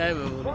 है मेमोरी